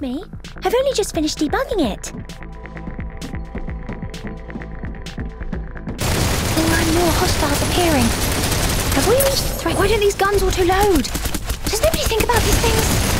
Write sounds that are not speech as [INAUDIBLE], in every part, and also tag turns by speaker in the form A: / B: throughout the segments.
A: rush me. I've only just finished debugging it. And more hostiles appearing. Have we reached the threat? Why don't these guns auto-load? Does nobody think about these things?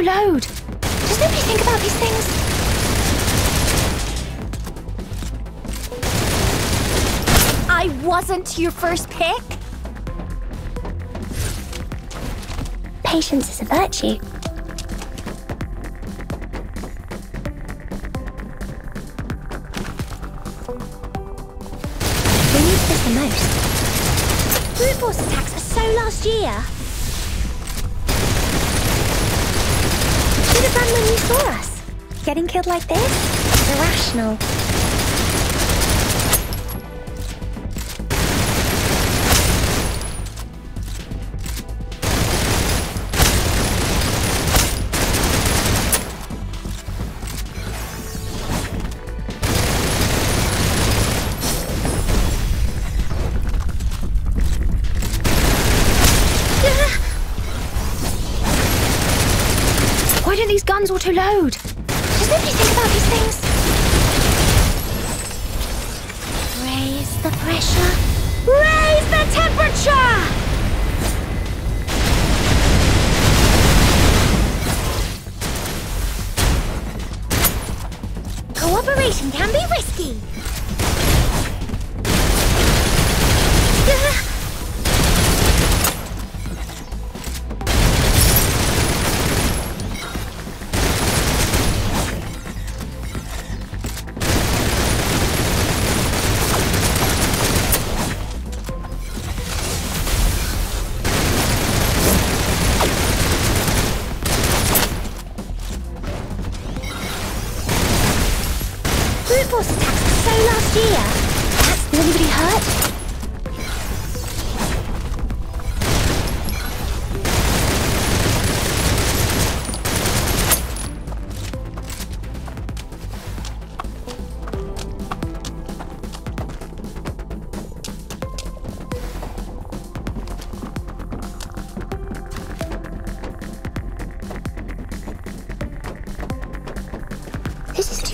A: Auto-load? Does nobody think about these things? I wasn't your first pick. Patience is a virtue. We need this the most. Brute force attacks are so last year. Should have run when you saw us. Getting killed like this? Irrational. Auto-load? Does nobody think about these things? Raise the pressure. Raise the temperature! Cooperation can be risky.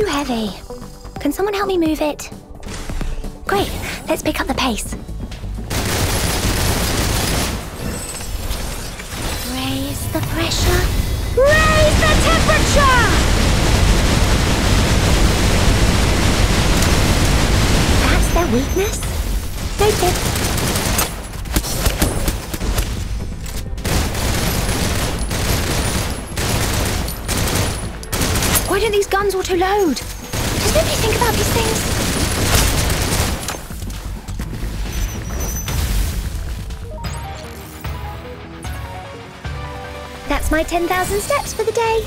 A: Too heavy. Can someone help me move it? Great, let's pick up the pace. Raise the pressure. Raise the temperature! That's their weakness? Noted. Don't these guns auto-load? Does nobody think about these things? That's my 10,000 steps for the day.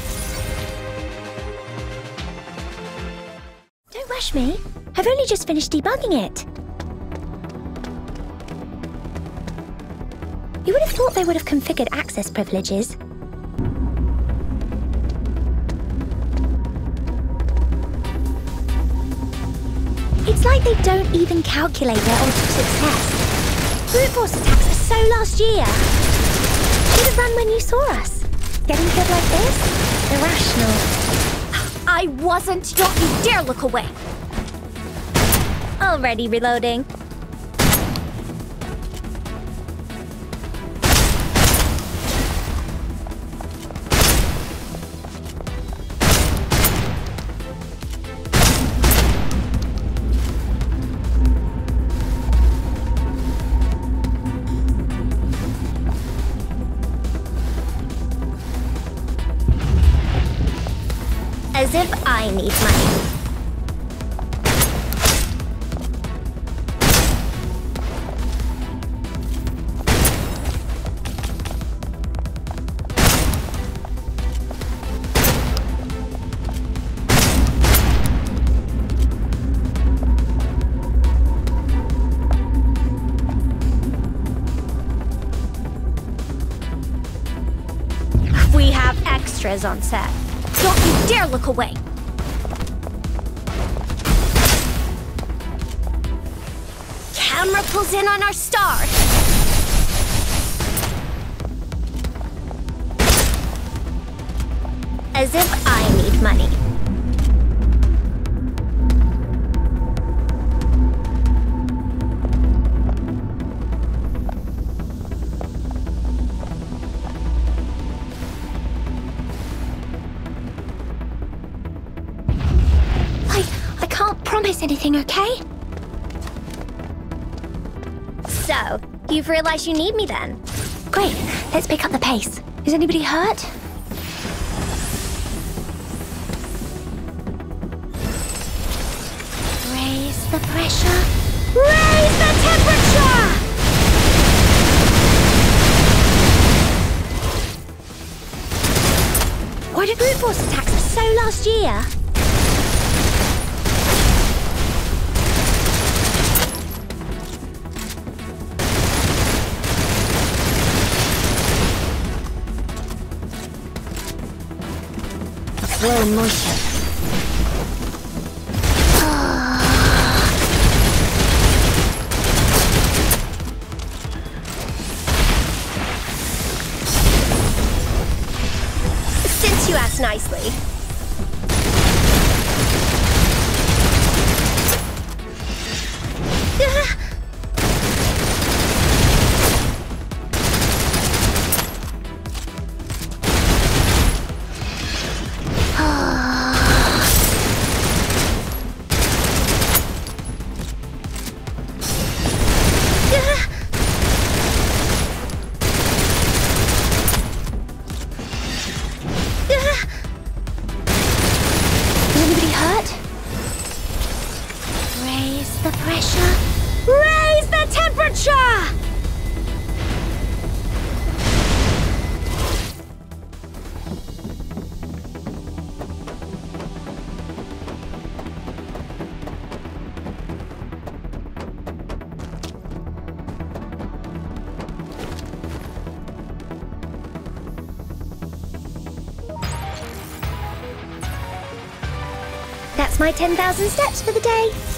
A: Don't rush me. I've only just finished debugging it. You would have thought they would have configured access privileges. Like they don't even calculate their odds of success. Brute force attacks are so last year. Should have run when you saw us. Getting killed like this? Irrational. I wasn't. Don't you dare look away. Already reloading. We have extras on set. As if I need money. I, I can't promise anything, okay? So, you've realized you need me then? Great, let's pick up the pace. Is anybody hurt? Why force attacks last year? Motion. My 10,000 steps for the day.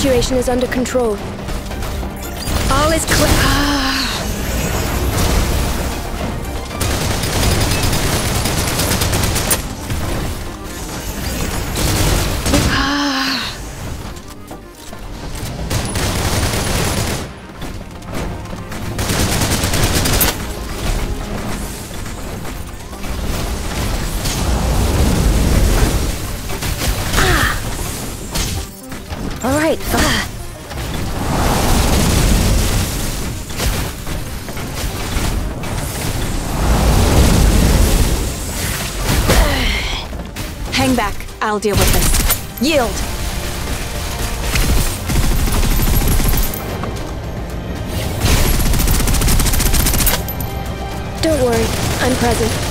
B: Situation is under control.
C: All is clear. Hang back. I'll deal with this. Yield.
B: Don't worry, I'm present.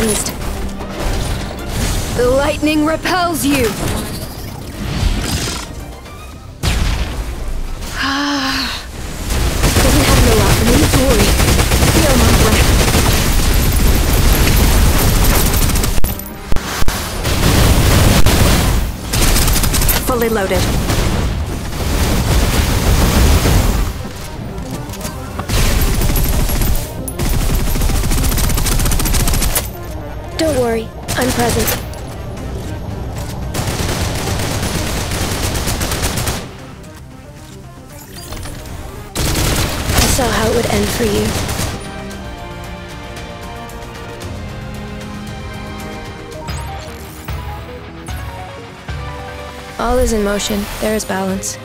C: Cleansed. The lightning repels you. [SIGHS] Doesn't have no lot, no need to worry. Feel my breath. Fully loaded.
B: Present. I saw how it would end for you. All is in motion. There is balance.